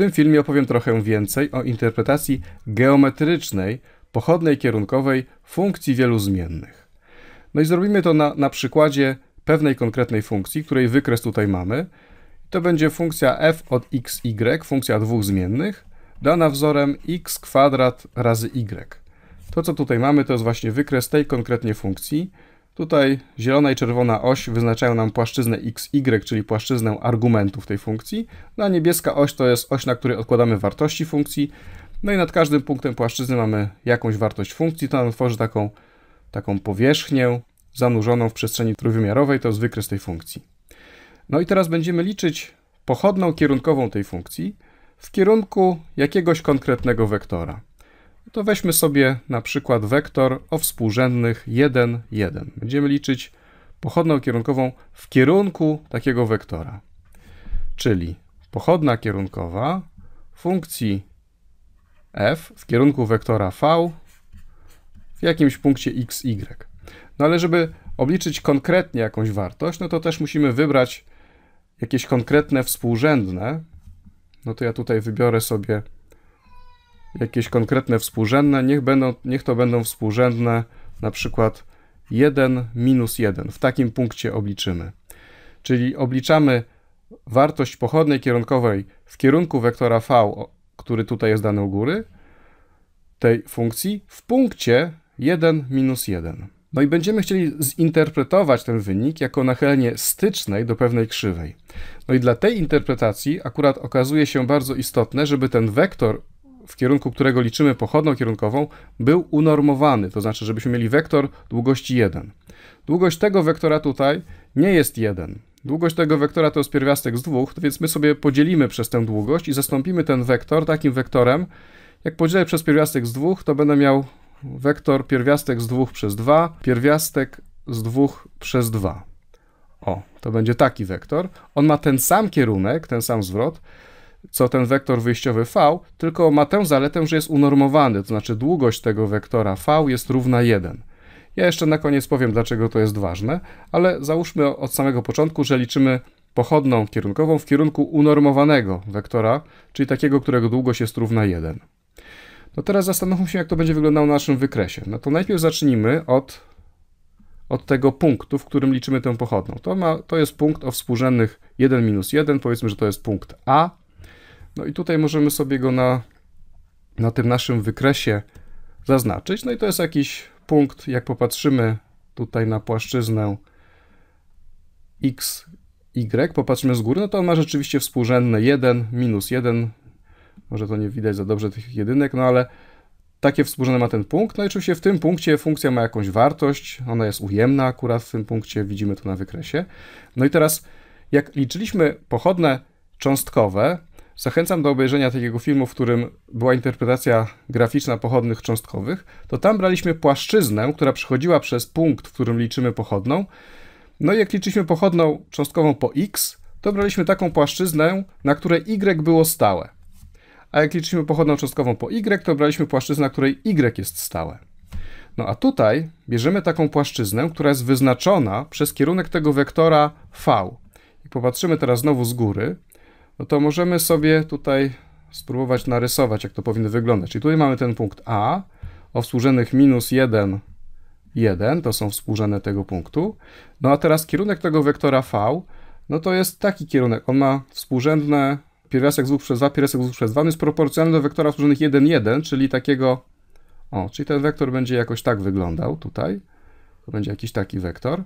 tym filmie opowiem trochę więcej o interpretacji geometrycznej, pochodnej kierunkowej funkcji wielu zmiennych. No i zrobimy to na, na przykładzie pewnej konkretnej funkcji, której wykres tutaj mamy. To będzie funkcja f od x, y, funkcja dwóch zmiennych, dana wzorem x kwadrat razy y. To, co tutaj mamy, to jest właśnie wykres tej konkretnie funkcji. Tutaj zielona i czerwona oś wyznaczają nam płaszczyznę x, y, czyli płaszczyznę argumentów tej funkcji. No a niebieska oś to jest oś, na której odkładamy wartości funkcji. No i nad każdym punktem płaszczyzny mamy jakąś wartość funkcji. To nam tworzy taką, taką powierzchnię zanurzoną w przestrzeni trójwymiarowej. To jest wykres tej funkcji. No i teraz będziemy liczyć pochodną kierunkową tej funkcji w kierunku jakiegoś konkretnego wektora. To weźmy sobie na przykład wektor o współrzędnych 1, 1. Będziemy liczyć pochodną kierunkową w kierunku takiego wektora. Czyli pochodna kierunkowa funkcji f w kierunku wektora v w jakimś punkcie x, y. No ale żeby obliczyć konkretnie jakąś wartość, no to też musimy wybrać jakieś konkretne współrzędne. No to ja tutaj wybiorę sobie jakieś konkretne współrzędne, niech, będą, niech to będą współrzędne na przykład 1 minus 1. W takim punkcie obliczymy. Czyli obliczamy wartość pochodnej kierunkowej w kierunku wektora v, który tutaj jest dany u góry, tej funkcji, w punkcie 1 minus 1. No i będziemy chcieli zinterpretować ten wynik jako nachylenie stycznej do pewnej krzywej. No i dla tej interpretacji akurat okazuje się bardzo istotne, żeby ten wektor w kierunku którego liczymy pochodną kierunkową, był unormowany, to znaczy, żebyśmy mieli wektor długości 1. Długość tego wektora tutaj nie jest 1. Długość tego wektora to jest pierwiastek z dwóch, więc my sobie podzielimy przez tę długość i zastąpimy ten wektor takim wektorem. Jak podzielę przez pierwiastek z dwóch, to będę miał wektor pierwiastek z dwóch przez 2, pierwiastek z dwóch przez 2. O, to będzie taki wektor. On ma ten sam kierunek, ten sam zwrot, co ten wektor wyjściowy v, tylko ma tę zaletę, że jest unormowany, to znaczy długość tego wektora v jest równa 1. Ja jeszcze na koniec powiem, dlaczego to jest ważne, ale załóżmy od samego początku, że liczymy pochodną kierunkową w kierunku unormowanego wektora, czyli takiego, którego długość jest równa 1. No teraz zastanówmy się, jak to będzie wyglądało na naszym wykresie. No to najpierw zacznijmy od, od tego punktu, w którym liczymy tę pochodną. To, ma, to jest punkt o współrzędnych 1 minus 1, powiedzmy, że to jest punkt A, no i tutaj możemy sobie go na, na tym naszym wykresie zaznaczyć. No i to jest jakiś punkt, jak popatrzymy tutaj na płaszczyznę x, y, popatrzymy z góry, no to on ma rzeczywiście współrzędne 1, minus 1. Może to nie widać za dobrze tych jedynek, no ale takie współrzędne ma ten punkt. No i oczywiście w tym punkcie funkcja ma jakąś wartość, ona jest ujemna akurat w tym punkcie, widzimy to na wykresie. No i teraz, jak liczyliśmy pochodne cząstkowe, Zachęcam do obejrzenia takiego filmu, w którym była interpretacja graficzna pochodnych cząstkowych. To tam braliśmy płaszczyznę, która przechodziła przez punkt, w którym liczymy pochodną. No i jak liczyliśmy pochodną cząstkową po x, to braliśmy taką płaszczyznę, na której y było stałe. A jak liczyliśmy pochodną cząstkową po y, to braliśmy płaszczyznę, na której y jest stałe. No a tutaj bierzemy taką płaszczyznę, która jest wyznaczona przez kierunek tego wektora v. I popatrzymy teraz znowu z góry, no to możemy sobie tutaj spróbować narysować, jak to powinno wyglądać. Czyli tutaj mamy ten punkt A o współrzędnych minus 1, 1, to są współrzędne tego punktu. No a teraz kierunek tego wektora V, no to jest taki kierunek. On ma współrzędne pierwiastek z 2 przez 2, pierwiastek z 2 przez 2, on jest proporcjonalny do wektora współrzędnych 1, 1, czyli takiego, o, czyli ten wektor będzie jakoś tak wyglądał tutaj. To będzie jakiś taki wektor.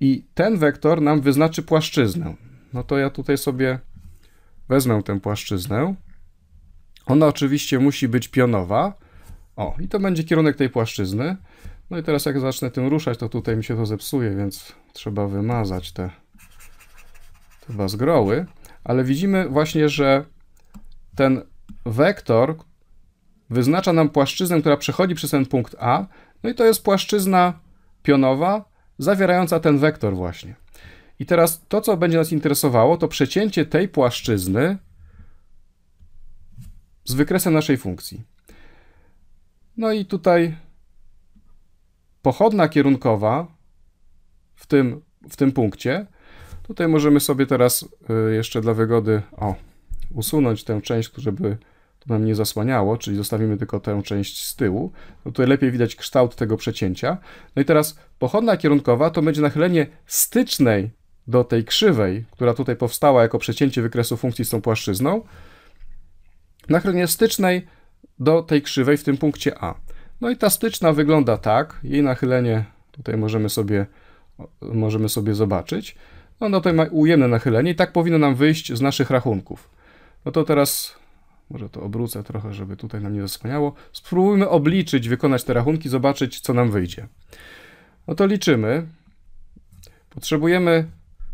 I ten wektor nam wyznaczy płaszczyznę. No to ja tutaj sobie Wezmę tę płaszczyznę. Ona oczywiście musi być pionowa. O, i to będzie kierunek tej płaszczyzny. No i teraz jak zacznę tym ruszać, to tutaj mi się to zepsuje, więc trzeba wymazać te, te bazgroły. Ale widzimy właśnie, że ten wektor wyznacza nam płaszczyznę, która przechodzi przez ten punkt A. No i to jest płaszczyzna pionowa, zawierająca ten wektor właśnie. I teraz to, co będzie nas interesowało, to przecięcie tej płaszczyzny z wykresem naszej funkcji. No i tutaj pochodna kierunkowa w tym, w tym punkcie. Tutaj możemy sobie teraz y, jeszcze dla wygody, o, usunąć tę część, żeby to nam nie zasłaniało, czyli zostawimy tylko tę część z tyłu, no tutaj lepiej widać kształt tego przecięcia. No i teraz pochodna kierunkowa to będzie nachylenie stycznej do tej krzywej, która tutaj powstała jako przecięcie wykresu funkcji z tą płaszczyzną, nachylenie stycznej do tej krzywej w tym punkcie A. No i ta styczna wygląda tak, jej nachylenie tutaj możemy sobie, możemy sobie zobaczyć. No, no tutaj ma ujemne nachylenie i tak powinno nam wyjść z naszych rachunków. No to teraz może to obrócę trochę, żeby tutaj nam nie zasłaniało. Spróbujmy obliczyć, wykonać te rachunki, zobaczyć, co nam wyjdzie. No to liczymy. Potrzebujemy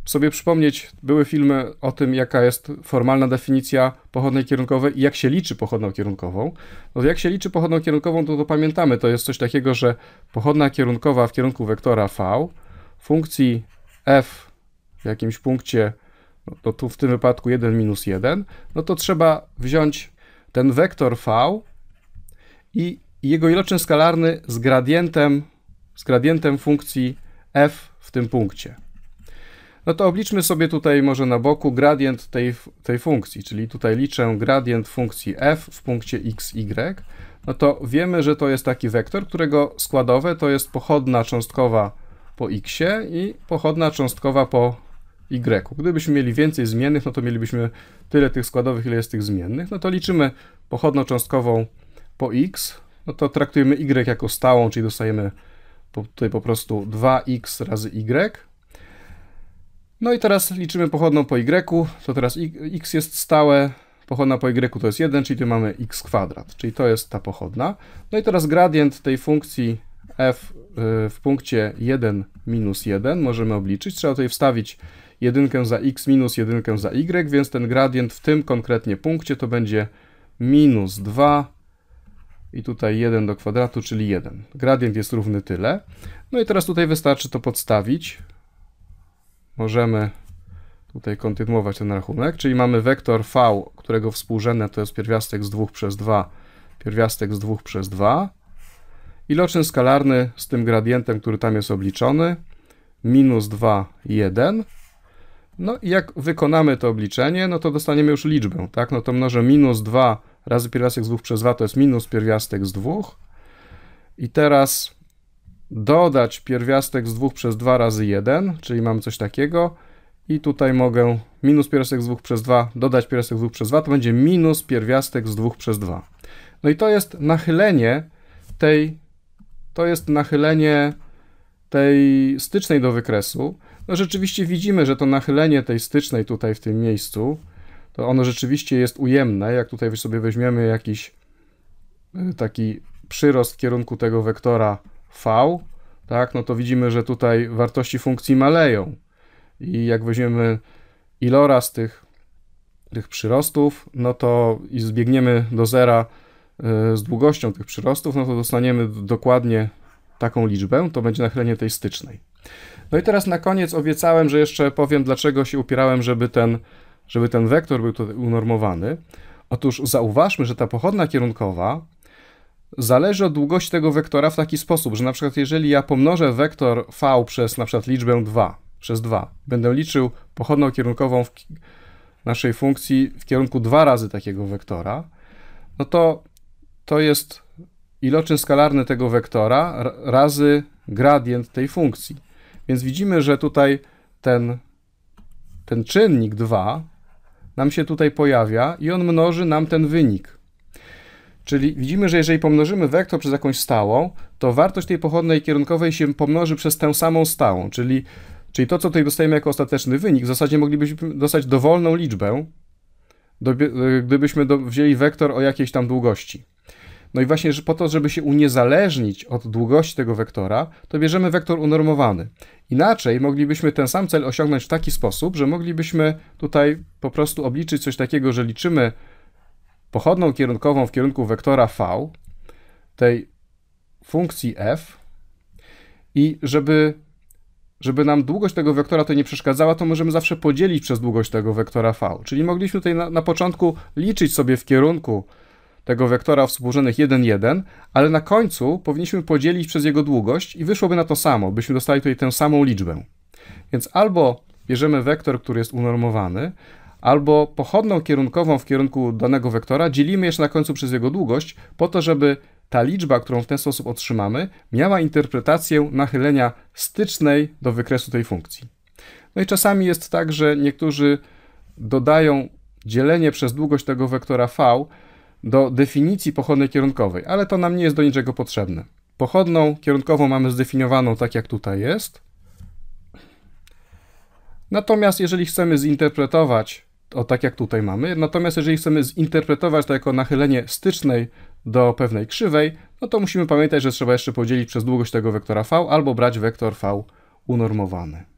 sobie przypomnieć, były filmy o tym, jaka jest formalna definicja pochodnej kierunkowej i jak się liczy pochodną kierunkową. No jak się liczy pochodną kierunkową, to, to pamiętamy, to jest coś takiego, że pochodna kierunkowa w kierunku wektora v funkcji f w jakimś punkcie no to tu w tym wypadku 1 minus 1, no to trzeba wziąć ten wektor v i jego iloczyn skalarny z gradientem, z gradientem funkcji f w tym punkcie. No to obliczmy sobie tutaj może na boku gradient tej, tej funkcji, czyli tutaj liczę gradient funkcji f w punkcie x, y. No to wiemy, że to jest taki wektor, którego składowe to jest pochodna cząstkowa po x i pochodna cząstkowa po y. Gdybyśmy mieli więcej zmiennych, no to mielibyśmy tyle tych składowych, ile jest tych zmiennych. No to liczymy pochodną cząstkową po x, no to traktujemy y jako stałą, czyli dostajemy tutaj po prostu 2x razy y. No i teraz liczymy pochodną po y, to teraz x jest stałe, pochodna po y to jest 1, czyli tu mamy x kwadrat, czyli to jest ta pochodna. No i teraz gradient tej funkcji f y, w punkcie 1 minus 1 możemy obliczyć. Trzeba tutaj wstawić jedynkę za x minus jedynkę za y, więc ten gradient w tym konkretnie punkcie to będzie minus 2 i tutaj 1 do kwadratu, czyli 1. Gradient jest równy tyle. No i teraz tutaj wystarczy to podstawić. Możemy tutaj kontynuować ten rachunek, czyli mamy wektor v, którego współrzędne to jest pierwiastek z 2 przez 2, pierwiastek z 2 przez 2. Iloczyn skalarny z tym gradientem, który tam jest obliczony, minus 2, 1. No i jak wykonamy to obliczenie, no to dostaniemy już liczbę, tak? No to mnożę minus 2 razy pierwiastek z 2 przez 2 to jest minus pierwiastek z 2. I teraz dodać pierwiastek z 2 przez 2 razy 1, czyli mamy coś takiego. I tutaj mogę minus pierwiastek z 2 przez 2 dodać pierwiastek z 2 przez 2, to będzie minus pierwiastek z 2 przez 2. No i to jest nachylenie tej, to jest nachylenie tej stycznej do wykresu. No rzeczywiście widzimy, że to nachylenie tej stycznej tutaj w tym miejscu, to ono rzeczywiście jest ujemne. Jak tutaj sobie weźmiemy jakiś y, taki przyrost w kierunku tego wektora v, tak, no to widzimy, że tutaj wartości funkcji maleją. I jak weźmiemy iloraz tych, tych przyrostów, no to i zbiegniemy do zera y, z długością tych przyrostów, no to dostaniemy dokładnie taką liczbę, to będzie nachylenie tej stycznej. No i teraz na koniec obiecałem, że jeszcze powiem, dlaczego się upierałem, żeby ten, żeby ten wektor był tutaj unormowany. Otóż zauważmy, że ta pochodna kierunkowa zależy od długości tego wektora w taki sposób, że na przykład jeżeli ja pomnożę wektor v przez na przykład liczbę 2, przez 2, będę liczył pochodną kierunkową w naszej funkcji w kierunku 2 razy takiego wektora, no to to jest iloczyn skalarny tego wektora razy gradient tej funkcji. Więc widzimy, że tutaj ten, ten czynnik 2 nam się tutaj pojawia i on mnoży nam ten wynik. Czyli widzimy, że jeżeli pomnożymy wektor przez jakąś stałą, to wartość tej pochodnej kierunkowej się pomnoży przez tę samą stałą, czyli, czyli to, co tutaj dostajemy jako ostateczny wynik, w zasadzie moglibyśmy dostać dowolną liczbę, gdybyśmy do, wzięli wektor o jakiejś tam długości. No i właśnie po to, żeby się uniezależnić od długości tego wektora, to bierzemy wektor unormowany. Inaczej moglibyśmy ten sam cel osiągnąć w taki sposób, że moglibyśmy tutaj po prostu obliczyć coś takiego, że liczymy pochodną kierunkową w kierunku wektora v, tej funkcji f i żeby, żeby nam długość tego wektora to nie przeszkadzała, to możemy zawsze podzielić przez długość tego wektora v. Czyli mogliśmy tutaj na, na początku liczyć sobie w kierunku tego wektora współrzędnych 1, 1, ale na końcu powinniśmy podzielić przez jego długość i wyszłoby na to samo, byśmy dostali tutaj tę samą liczbę. Więc albo bierzemy wektor, który jest unormowany, albo pochodną kierunkową w kierunku danego wektora dzielimy jeszcze na końcu przez jego długość, po to, żeby ta liczba, którą w ten sposób otrzymamy, miała interpretację nachylenia stycznej do wykresu tej funkcji. No i czasami jest tak, że niektórzy dodają dzielenie przez długość tego wektora v do definicji pochodnej kierunkowej, ale to nam nie jest do niczego potrzebne. Pochodną kierunkową mamy zdefiniowaną tak, jak tutaj jest. Natomiast jeżeli chcemy zinterpretować, o tak jak tutaj mamy, natomiast jeżeli chcemy zinterpretować to jako nachylenie stycznej do pewnej krzywej, no to musimy pamiętać, że trzeba jeszcze podzielić przez długość tego wektora v albo brać wektor v unormowany.